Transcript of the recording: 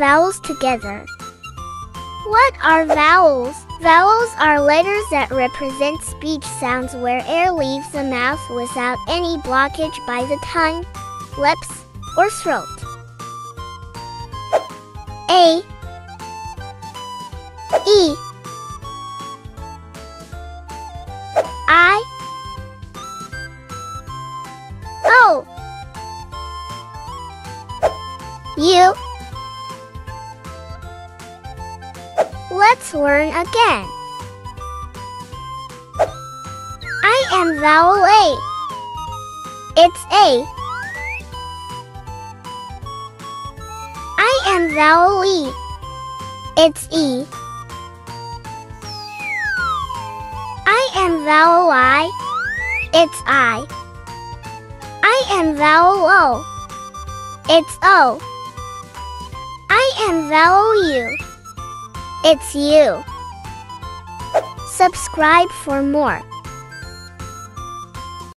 vowels together. What are vowels? Vowels are letters that represent speech sounds where air leaves the mouth without any blockage by the tongue, lips, or throat. A E I O U Let's learn again. I am vowel A. It's A. I am vowel E. It's E. I am vowel I. It's I. I am vowel O. It's O. I am vowel U. It's U. Subscribe for more.